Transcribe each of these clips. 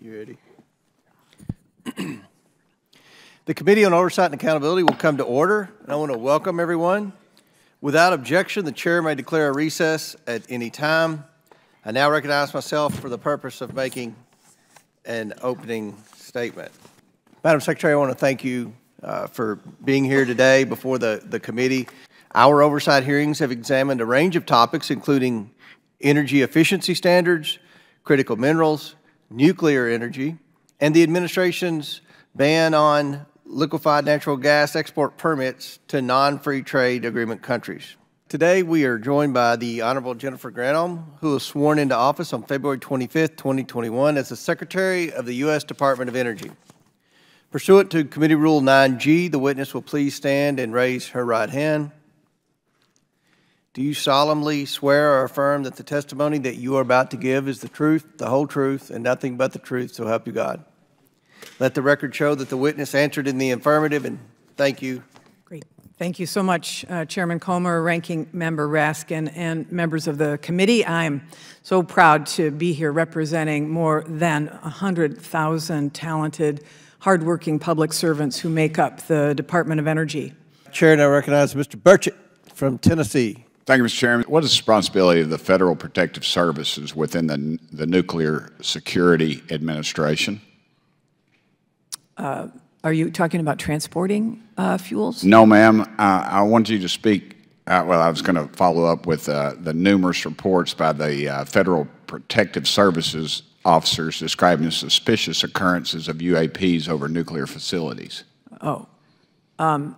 You ready? The Committee on Oversight and Accountability will come to order, and I want to welcome everyone. Without objection, the chair may declare a recess at any time. I now recognize myself for the purpose of making an opening statement. Madam Secretary, I want to thank you uh, for being here today before the, the committee. Our oversight hearings have examined a range of topics, including energy efficiency standards, critical minerals, nuclear energy, and the administration's ban on liquefied natural gas export permits to non-free trade agreement countries. Today, we are joined by the Honorable Jennifer Granholm, who was sworn into office on February 25, 2021, as the Secretary of the U.S. Department of Energy. Pursuant to Committee Rule 9G, the witness will please stand and raise her right hand. Do you solemnly swear or affirm that the testimony that you are about to give is the truth, the whole truth, and nothing but the truth, so help you God? Let the record show that the witness answered in the affirmative, and thank you. Great. Thank you so much, uh, Chairman Comer, Ranking Member Raskin, and members of the committee. I'm so proud to be here representing more than 100,000 talented, hardworking public servants who make up the Department of Energy. Chair now recognizes Mr. Burchett from Tennessee. Thank you, Mr. Chairman. What is the responsibility of the Federal Protective Services within the, the Nuclear Security Administration? Uh, are you talking about transporting uh, fuels? No, ma'am. Uh, I want you to speak. Uh, well, I was going to follow up with uh, the numerous reports by the uh, Federal Protective Services officers describing suspicious occurrences of UAPs over nuclear facilities. Oh. Um,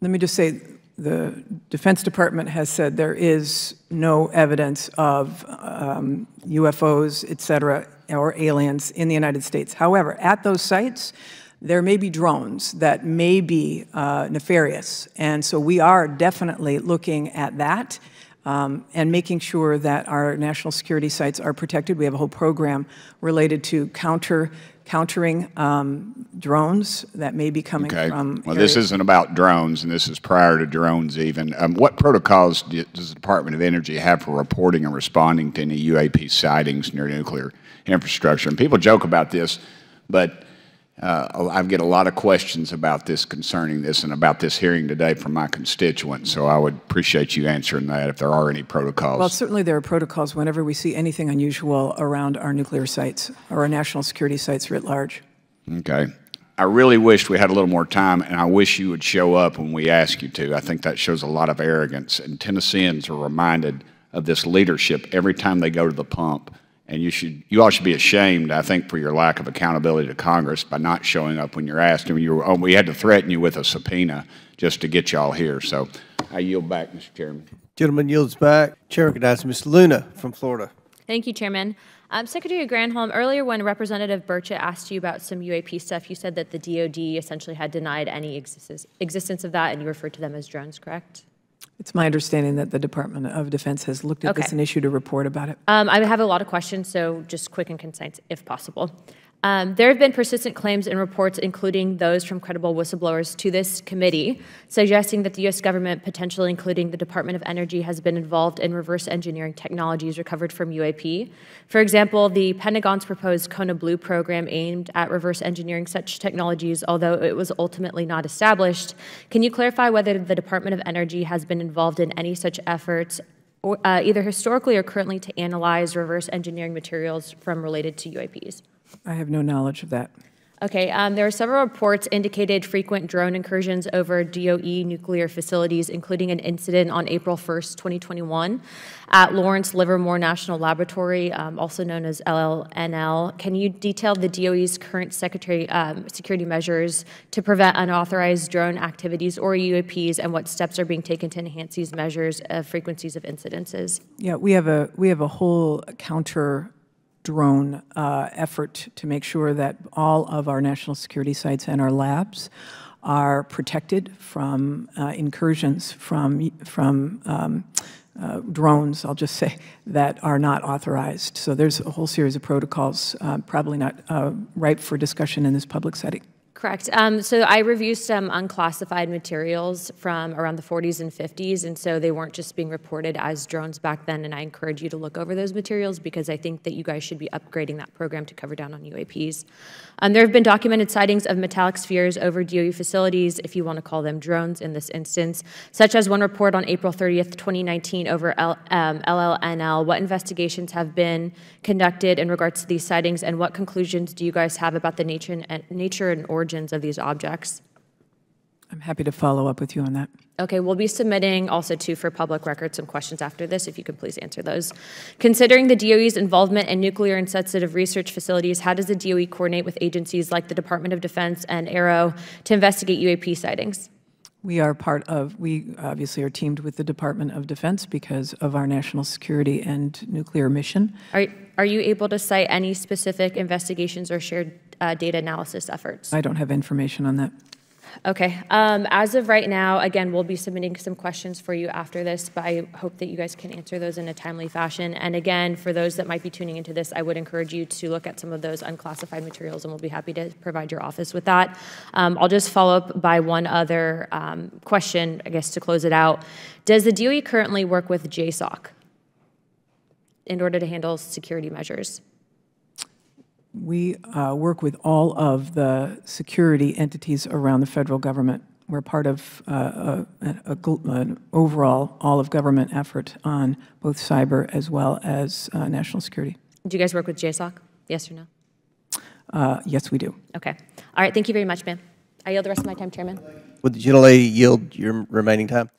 let me just say the Defense Department has said there is no evidence of um, UFOs, et cetera, or aliens in the United States. However, at those sites, there may be drones that may be uh, nefarious. And so we are definitely looking at that um, and making sure that our national security sites are protected. We have a whole program related to counter countering um, drones that may be coming okay. from. Well, areas. this isn't about drones, and this is prior to drones even. Um, what protocols does the Department of Energy have for reporting and responding to any UAP sightings near nuclear infrastructure? And people joke about this, but uh, I get a lot of questions about this concerning this and about this hearing today from my constituents, so I would appreciate you answering that if there are any protocols. Well, certainly there are protocols whenever we see anything unusual around our nuclear sites or our national security sites writ large. Okay. I really wish we had a little more time, and I wish you would show up when we ask you to. I think that shows a lot of arrogance, and Tennesseans are reminded of this leadership every time they go to the pump and you should you all should be ashamed, I think, for your lack of accountability to Congress by not showing up when you're asked. And you were, oh, we had to threaten you with a subpoena just to get you all here. So I yield back, Mr. Chairman. Gentleman yields back. Chair recognizes Ms. Luna from Florida. Thank you, Chairman. Um, Secretary Granholm, earlier when Representative Burchett asked you about some UAP stuff, you said that the DoD essentially had denied any existence of that, and you referred to them as drones, correct? It's my understanding that the Department of Defense has looked at okay. this and issued a report about it. Um, I have a lot of questions, so just quick and concise if possible. Um, there have been persistent claims and reports, including those from credible whistleblowers to this committee, suggesting that the U.S. government, potentially including the Department of Energy, has been involved in reverse engineering technologies recovered from UAP. For example, the Pentagon's proposed Kona Blue program aimed at reverse engineering such technologies, although it was ultimately not established. Can you clarify whether the Department of Energy has been involved in any such efforts or, uh, either historically or currently to analyze reverse engineering materials from related to UAPs? I have no knowledge of that. Okay, um, there are several reports indicated frequent drone incursions over DOE nuclear facilities, including an incident on April 1st, 2021 at Lawrence Livermore National Laboratory, um, also known as LLNL. Can you detail the DOE's current secretary, um, security measures to prevent unauthorized drone activities or UAPs and what steps are being taken to enhance these measures of frequencies of incidences? Yeah, we have a, we have a whole counter drone uh, effort to make sure that all of our national security sites and our labs are protected from uh, incursions from, from um, uh, drones, I'll just say, that are not authorized. So there's a whole series of protocols, uh, probably not uh, ripe for discussion in this public setting. Correct. Um, so I reviewed some unclassified materials from around the 40s and 50s, and so they weren't just being reported as drones back then. And I encourage you to look over those materials because I think that you guys should be upgrading that program to cover down on UAPs. Um, there have been documented sightings of metallic spheres over DOE facilities, if you want to call them drones in this instance, such as one report on April 30th, 2019, over L, um, LLNL. What investigations have been conducted in regards to these sightings, and what conclusions do you guys have about the nature and, nature and origins of these objects? I'm happy to follow up with you on that. Okay, we'll be submitting also too for public record some questions after this, if you could please answer those. Considering the DOE's involvement in nuclear and sensitive research facilities, how does the DOE coordinate with agencies like the Department of Defense and AARO to investigate UAP sightings? We are part of, we obviously are teamed with the Department of Defense because of our national security and nuclear mission. Are, are you able to cite any specific investigations or shared uh, data analysis efforts? I don't have information on that. Okay. Um, as of right now, again, we'll be submitting some questions for you after this, but I hope that you guys can answer those in a timely fashion. And again, for those that might be tuning into this, I would encourage you to look at some of those unclassified materials, and we'll be happy to provide your office with that. Um, I'll just follow up by one other um, question, I guess, to close it out. Does the DOE currently work with JSOC in order to handle security measures? We uh, work with all of the security entities around the federal government. We're part of uh, a, a, gl- an overall all-of-government effort on both cyber as well as uh, national security. Do you guys work with JSOC? Yes or no? Uh, Yes, we do. Okay. All right. Thank you very much, ma'am. I yield the rest of my time, Chairman. Would the gentlelady yield your remaining time?